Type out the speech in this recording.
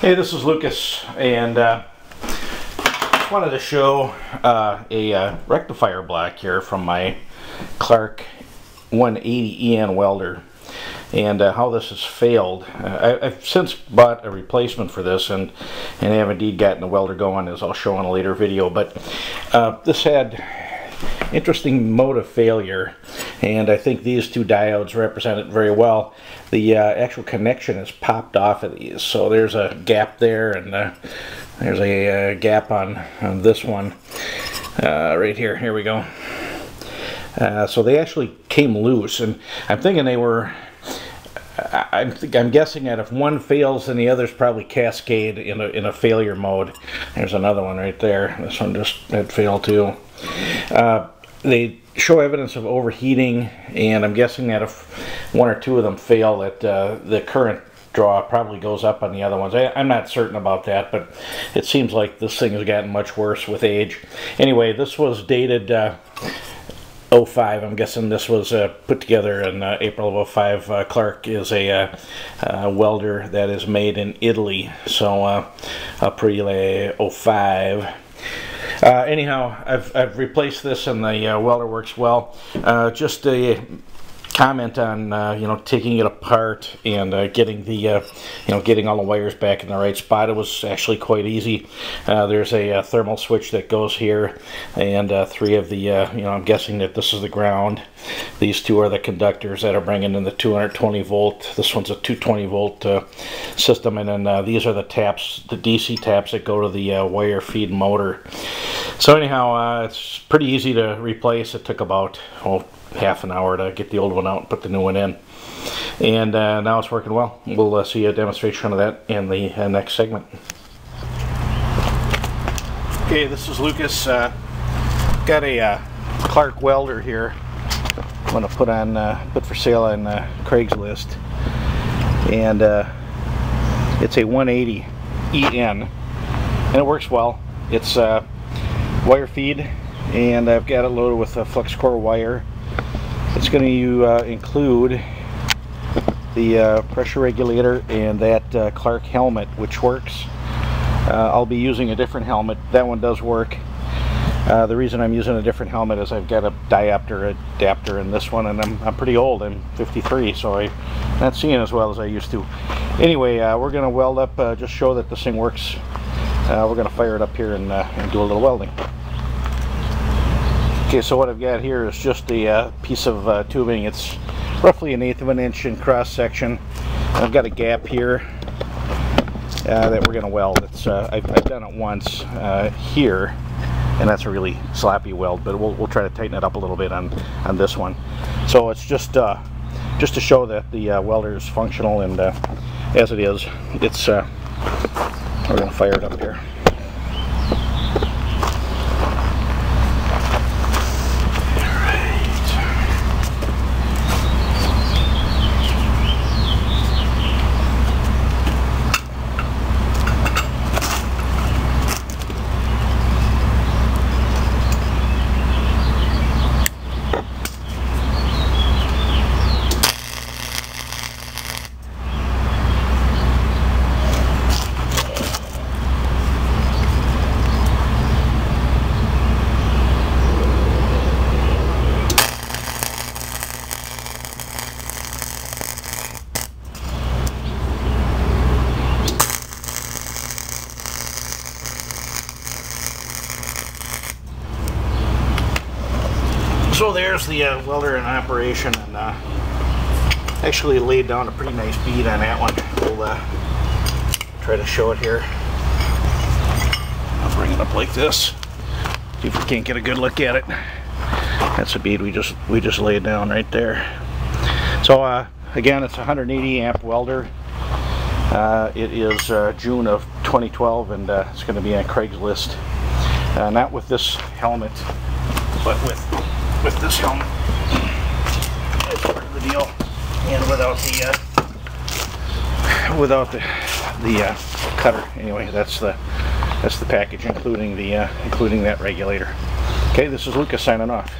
Hey, this is Lucas, and uh, just wanted to show uh, a uh, rectifier block here from my Clarke 180 EN welder and uh, how this has failed. Uh, I, have since bought a replacement for this and, and have indeed gotten the welder going as I'll show in a later video, but uh, this had interesting mode of failure and I think these two diodes represent it very well. The uh, actual connection is popped off of these so there's a gap there and uh, there's a uh, gap on, on this one uh, right here. Here we go. Uh, so they actually came loose and I'm thinking they were I'm, I'm guessing that if one fails, then the others probably cascade in a, in a failure mode. There's another one right there. This one just had failed too. Uh, they show evidence of overheating, and I'm guessing that if one or two of them fail, that uh, the current draw probably goes up on the other ones. I, am not certain about that, but it seems like this thing has gotten much worse with age. Anyway, this was dated uh, 05. I'm guessing this was uh, put together in uh, April of 05. Uh, Clarke is a uh, uh, welder that is made in Italy, so uh, Aprile 05. Uh, anyhow, I've, I've replaced this and the uh, welder works well. Uh, just a comment on uh, you know taking it apart and uh, getting the uh, you know getting all the wires back in the right spot. It was actually quite easy. Uh, there's a, a, uh, thermal switch that goes here and uh, three of the you know I'm guessing that this is the ground. These two are the conductors that are bringing in the 220 volt. This one's a 220 volt system. And then these are the taps the DC taps that go to the wire feed motor. So anyhow it's pretty easy to replace. It took about oh half an hour to get the old one out and put the new one in. And uh, now it's working well. We'll uh, see a demonstration of that in the uh, next segment. Okay, this is Lucas. Uh, got a uh, Clarke welder here. I'm to put on uh, put for sale on Craigslist, and it's a 180 EN, and it works well. It's wire feed, and I've got it loaded with a flux core wire it's going to uh, include the uh, pressure regulator and that uh, Clarke helmet which works. Uh, I'll be using a different helmet. That one does work. Uh, the reason I'm using a different helmet is I've got a diopter adapter in this one and I'm, I'm pretty old. I'm 53 so I'm not seeing as well as I used to. Anyway, uh, we're going to weld up, just show that this thing works. we're going to fire it up here and, and do a little welding. Okay, so what I've got here is just a uh, piece of uh, tubing. It's roughly an eighth of an inch in cross section. I've got a gap here uh, that we're going to weld. It's uh, I've, I've, done it once uh, here, and that's a really sloppy weld, but we'll, we'll, try to tighten it up a little bit on, on this one. So it's just uh, just to show that the welder is functional, and as it is, it's we're going to fire it up here. So there's the uh, welder in operation and uh, actually laid down a pretty nice bead on that one. We'll uh, try to show it here. I'll bring it up like this. See if we can't get a good look at it. That's a bead we just we just laid down right there. So uh, again, it's a 180 amp welder. Uh, it is uh, June of 2012 and it's going to be on Craigslist. not with this helmet, but with with this helmet. That's part of the deal. And without the uh, without the the uh, cutter. Anyway, that's the that's the package, including the uh, including that regulator. Okay, this is Lucas signing off.